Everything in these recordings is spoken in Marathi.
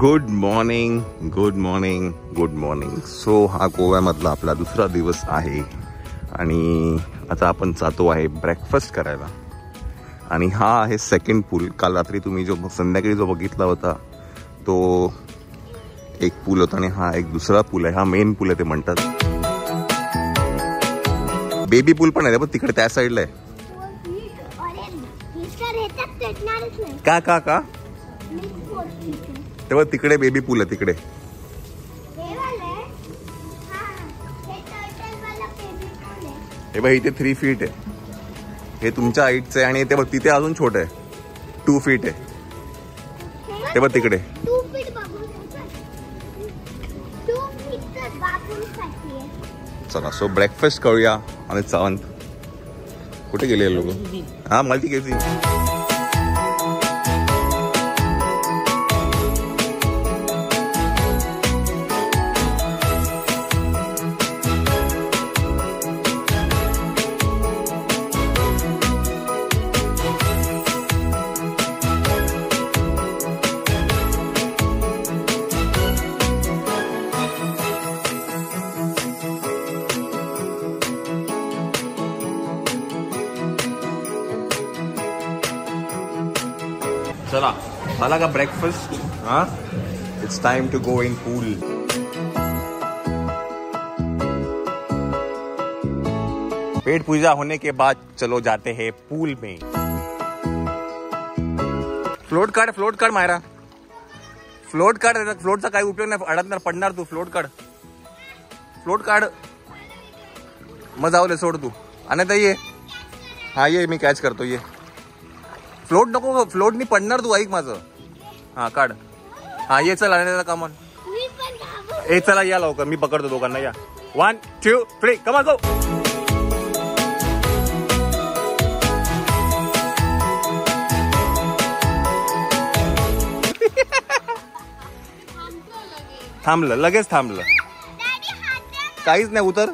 Good morning good morning good morning so हा गोव्यामधला आपला दुसरा दिवस आहे. आणि आता आपण जातो आहे ब्रेकफास्ट करायला. आणि हा आहे सेकंड पूल काल रात्री तुम्ही जो संध्याकाळी जो बघितला होता तो एक पूल होता आणि हा एक दुसरा पूल आहे. हा मेन पूल आहे ते म्हणतात. बेबी पूल पण आहे पण तिकडे त्या साईडला आहे. का का का? तेव्हा तिकडे बेबी पूल आहे तिकडे. हे बघ इथे थ्री फीट आहे. हे तुमच्या हाईटचं आहे आणि ते बघ तिथे अजून छोट आहे. टू फीट आहे. ते बघ तिकडे. चला सो ब्रेकफास्ट करूया. आणि सावंत कुठे गेले लोक? हा मला ती घ्यायची झाला का ब्रेकफास्ट हा it's time to go in pool पेट पूजा होने के बाद चलो जाते हैं पूल में। फ्लोट काढ फ्लोट काढ मायरा। फ्लोट काढ फ्लोटचा काही उपयोग नाही अडकणार पडणार तू फ्लोट काढ फ्लोट काढ। मग दे सोड तू। आणि ये। हा, ये, मी कॅच करतो, ये। फ्लोट नको फ्लोटनी पडणार तू, ऐक माझं। हा काढ. हा ये चल आणि कमॉन. ए चला या लवकर. मी पकडतो दोघांना या. One two three come on go थांबलं लगेच थांबलं. काहीच नाही उतर.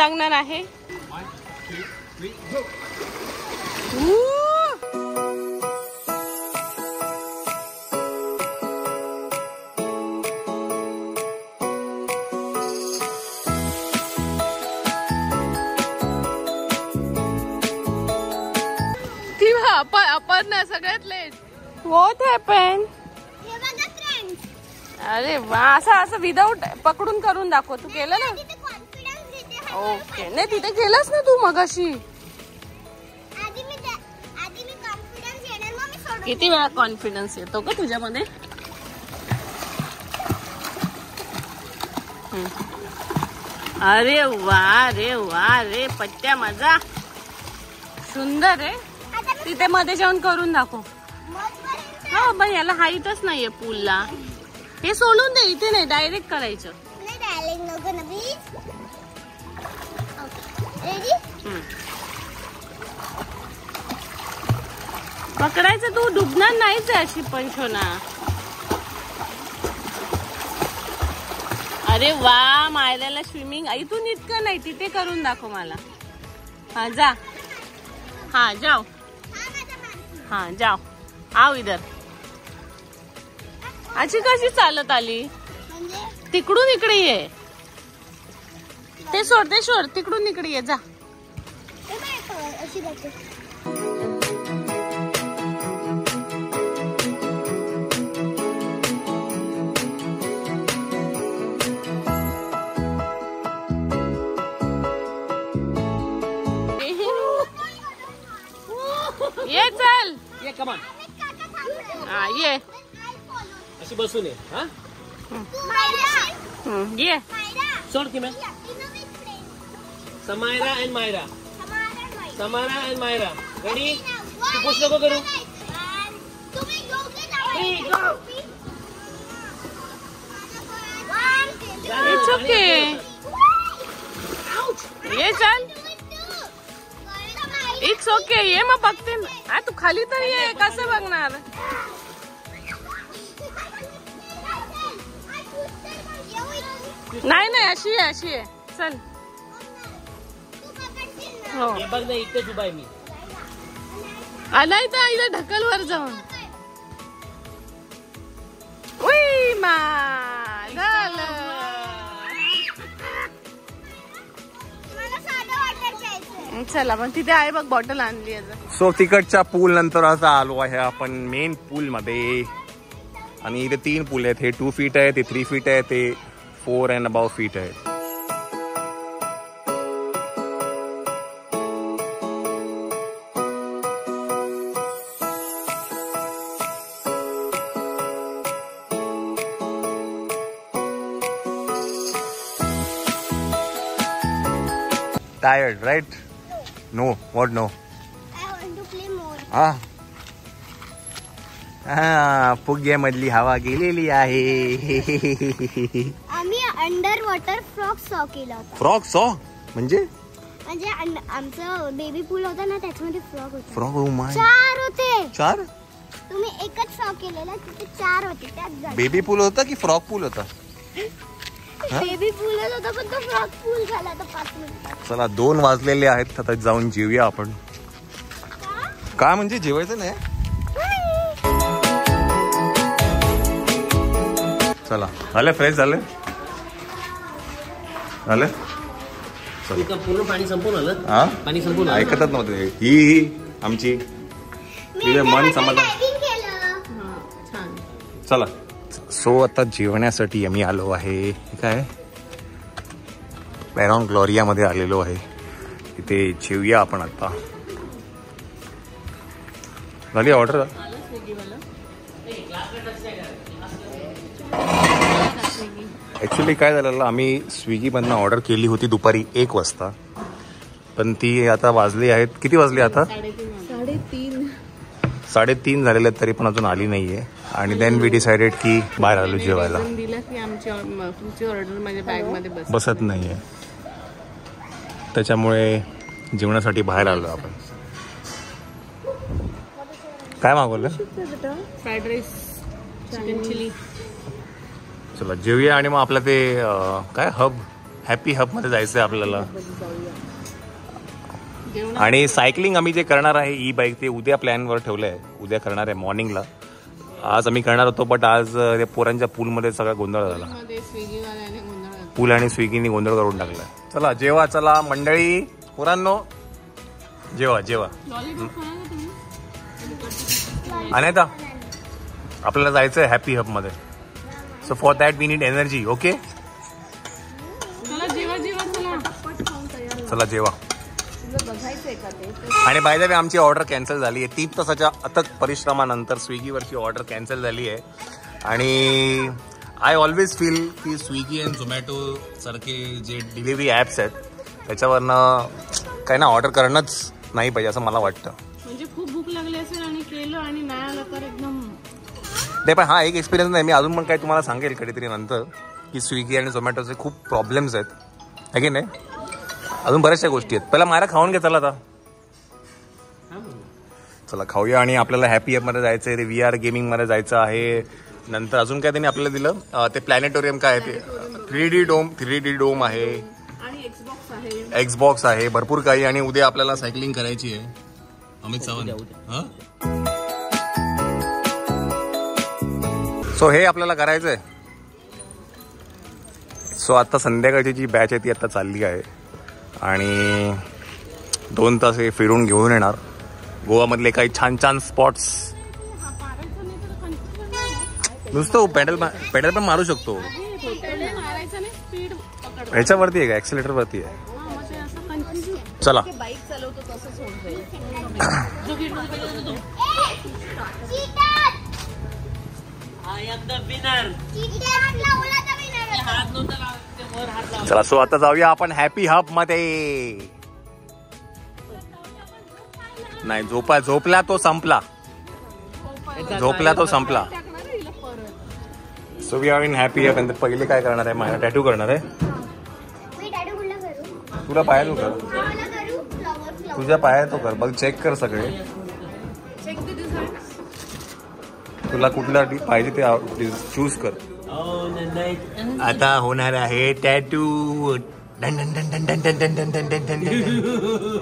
लागणार आहे? सगळ्यात लेट होत आहे पेन हे बघा friends. अरे वा असं असं विदाऊट पकडून करून दाखव. तू केलं ना? ओके नाही तिथे केलंस ना तू मगाशी? मग सोडून किती वेळा कॉन्फिडन्स येतो का तुझ्यामध्ये. अरे वा रे वा रे पट्ट्या माझा. सुंदर आहे. तिथे मध्ये जाऊन करून दाखव. हा बाई याला हाईटच नाहीये पूलला हे सोडून दे इथे नाही डायरेक्ट करायचं. पकडायचं तू डुबणार नाहीच आहे अशी पंचोना. अरे वा मायल्याला स्विमिंग इथून इतकं नाही? तिथे करून दाखव मला. हा जा. हा जाओ हा हा जाओ आव इधर. अशी कशी चालत आली? म्हणजे? तिकडून इकडे ये. ते सोड ते सोड. तिकडून इकडे ये जा. अशी ये चल. ये कमान. हा ये? अशी बसून ये हा? ये. सोड की मैं या, तिनं मी friend. Samaira and Maira Samara Maira. Samara and Maira ready One, तू पुश नको करू one. तुम्ही दोघे जावा. Three, go. One, चालेल, It's आणि okay. असं. ये चल two, two. इट्स ओके ये मग बघते ना. आ, तू खाली तर ये कसं बघणार नाही नाही अशी आहे अशी आहे चल हो. हे बघ ना इथेच उभा आहे मी. आलाय तर इथं ढकलवर जाऊन. उई मा झालं चला मग तिथे आहे बघ बॉटल आणली. सो तिकडच्या पूल नंतर आता आलो आहे आपण मेन पूल मध्ये. आणि इथे तीन पूल आहेत. हे टू फीट आहे ते थ्री फीट आहे ते फोर अँड अबाव फीट आहे tired right no what no हा? हा फुग्यामधली हवा गेलेली आहे. आम्ही अंडर वॉटर फ्रॉक सॉ केला होता. फ्रॉक सॉ म्हणजे? म्हणजे आमचं बेबी पूल होता ना त्याच्यामध्ये फ्रॉक होता. फ्रॉक चार होते. चार? तुम्ही एकच फ्रॉक केलेला तिथे चार होते त्यात. बेबी पूल होता की फ्रॉक पूल होता? बेबी पूलच होता पण तो फ्रॉक पूल झाला तो पाच मिनिटात चला दोन वाजलेले आहेत आता जाऊन जेवूया आपण. काय म्हणजे जेवायचं नाही? चला झालं फ्रेश झालं? पूर्ण पाणी संपून आलं. हा? पाणी संपून आलं. ऐकतच नव्हते. ही ही आमची. तिथे मन समाधान. चला. सो आता जेवण्यासाठी आम्ही आलो आहे. काय? पॅरॉन ग्लोरियामध्ये आलेलो आहे. इथे जेवूया आपण आता. झाली ऑर्डर ॲक्च्युली काय झालेलं आम्ही स्विगीमधनं ऑर्डर केली होती दुपारी एक वाजता. पण ती आता वाजली आहेत. किती वाजली आता? साडेतीन. साडेतीन झालेले आहेत तरी पण अजून आली नाहीये. आणि देन वी डिसाइडेड की बाहेर आलो जेवायला. दिला की आमची ऑर्डर- तुमची ऑर्डर माझ्या बॅगमध्ये बस बसत नाहीये. त्याच्यामुळे जेवणासाठी बाहेर आलो आपण. काय मागवलं? फ्राईड राईस चिकन चिली चला जेवूया आणि मग आपलं ते काय हब हॅपी हबमध्ये जायचंय आपल्याला. आणि सायकलिंग आम्ही जे करणार आहे ई बाईक ते उद्या प्लॅनवर ठेवलं आहे उद्या करणार आहे मॉर्निंगला आज आम्ही करणार होतो बट आज त्या पोरांच्या पूलमध्ये सगळा गोंधळ झाला. पूल आणि स्विगीने गोंधळ करून टाकलाय चला जेवा चला मंडळी पोरांनो. जेवा जेवा. आता आपल्याला जायचं आहे happy हबमध्ये so for that we need energy okay चला जेवा. आणि बाय द वे आमची ऑर्डर कॅन्सल झाली आहे. तीन तासाच्या अथक परिश्रमानंतर स्विगीवरची ऑर्डर कॅन्सल झाली आहे. आणि आय ऑलवेज फील की स्विगी अँड झोमॅटो सारखे जे डिलिव्हरी ॲप्स आहेत त्याच्यावरनं काही ना ऑर्डर करणंच नाही पाहिजे असं मला वाटतं. म्हणजे खूप भूक लागली असेल आणि केलं आणि नाही आलं तर एकदम नाही पण हा एक एक्सपिरियन्स नाही. मी अजून पण काही तुम्हाला सांगेल कधीतरी नंतर की स्विगी आणि झोमॅटोचे खूप प्रॉब्लेम्स आहेत. आहे की नाही? अजून बऱ्याचशा गोष्टी आहेत. पहिला मायरा खाऊन घे चला आता. चला खाऊया आणि आपल्याला हॅपी मध्ये जायचं आहे ते व्ही आर गेमिंगमध्ये जायचं आहे. नंतर अजून काय त्यांनी आपल्याला दिलं? ते प्लॅनेटोरियम काय आहे? ते three D dome three D dome आहे. एक्सबॉक्स आहे. भरपूर काही आणि उद्या आपल्याला सायकलिंग करायची आहे. अमित सावंत. हा? सो हे आपल्याला करायचं आहे सो आता संध्याकाळची जी बॅच आहे ती आता चालली आहे. आणि दोन तास हे फिरून घेऊन येणार. गोवामधले काही छान छान स्पॉट्स नुसतं पेडल पेडल पण मारू शकतो. मारायचं नाही स्पीड पकड ह्याच्यावरती आहे. का ऍक्सिलेटर वरती आहे चला चीटर लावला तर winner होता. हात चला सो आता जाऊया आपण हॅपी हबमध्ये. नाही झोपा झोपला तो संपला. झोपला तो संपला. So we are in happy hub पहिले काय करणार आहे? माझ्या टॅटू करणार आहे. तुला मला करू. फ्लॉवर फ्लॉवर तुझ्या पाया तो कर. बघ चेक कर सगळे. तुला कुठला पाहिजे ते चूज कर. आता होणार आहे tattoo done done done done done done done done done done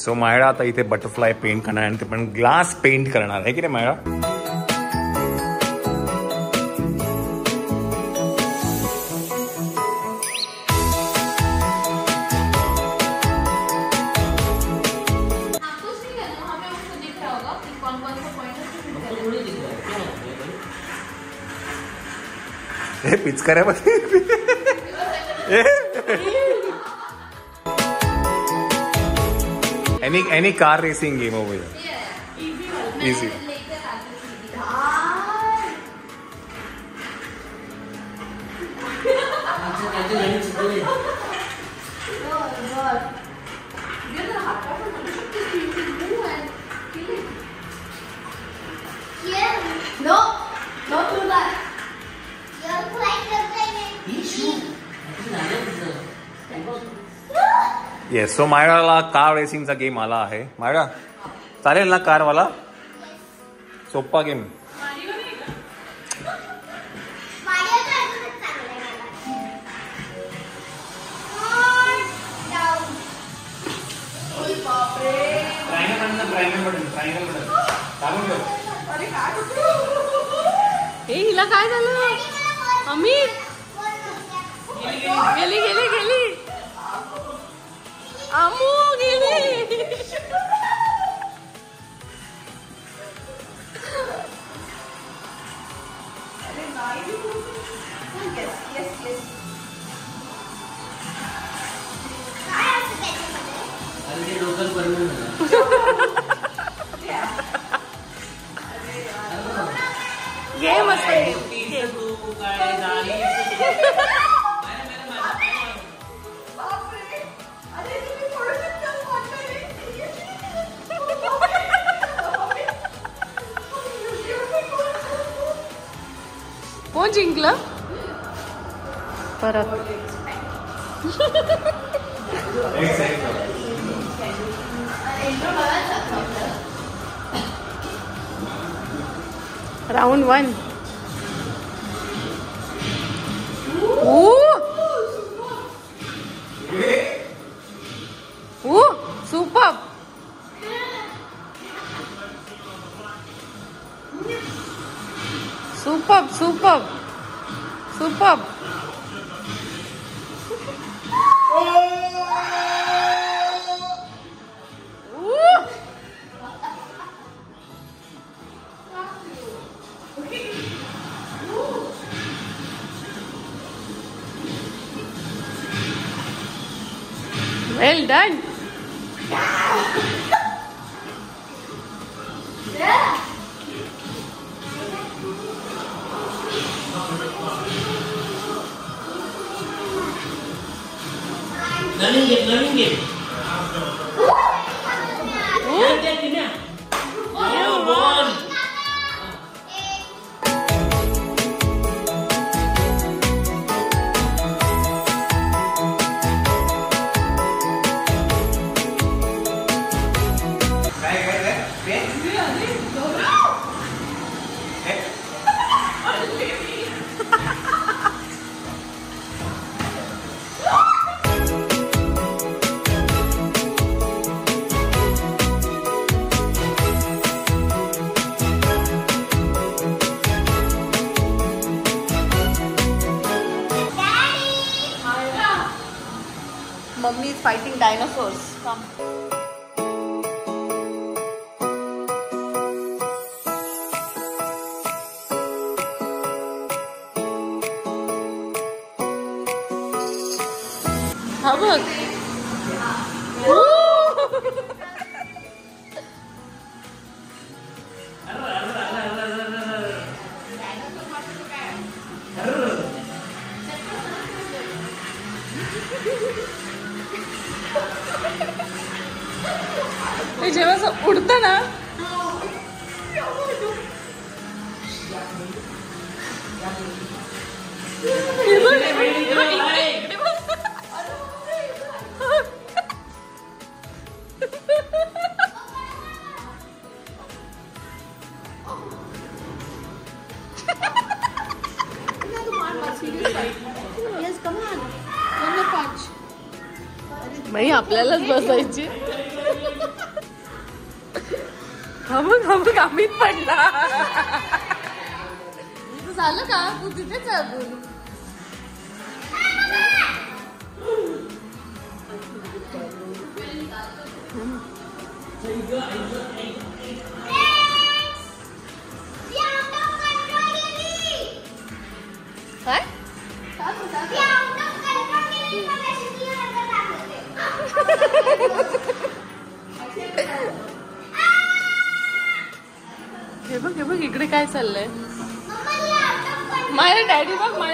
so मायळा आता इथे बटरफ्लाय पेंट करणार आणि ते पण ग्लास पेंट करणार आहे. की नाही मायळा आपको Any any car racing game over here. Yeah, easy one. Easy. Later, yes so मायळाला car रेसिंगचा गेम आला आहे. मायडा चालेल ना कारवाला सोप्पा गेम हे हिला काय झालं? अमित? गेली गेली गेली. 아몽이니 나이 round one. Well done. yeah. Learning it, learning it. public बसायची हा बघ हा अमित पडला झालं का? तू तिथेच अजून. काय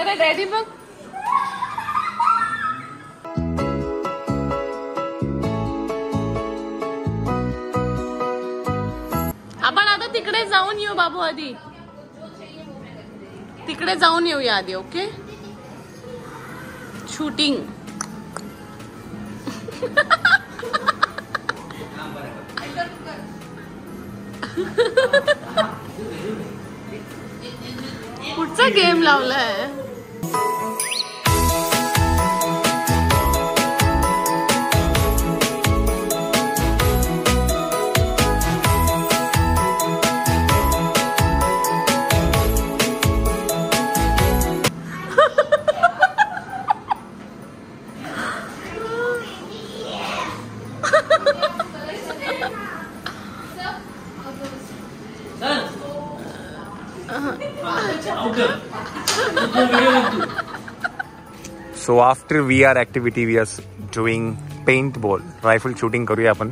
बघ डॅडी बघ आपण आता तिकडे जाऊन येऊ बाबू आधी. तिकडे जाऊन येऊया आधी ओके शूटिंग कुठचा गेम लावलाय. Thank you. So after we are activity we are doing paintball rifle shooting करूया आपण.